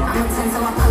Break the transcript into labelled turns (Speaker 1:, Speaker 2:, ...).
Speaker 1: I'm a 10, so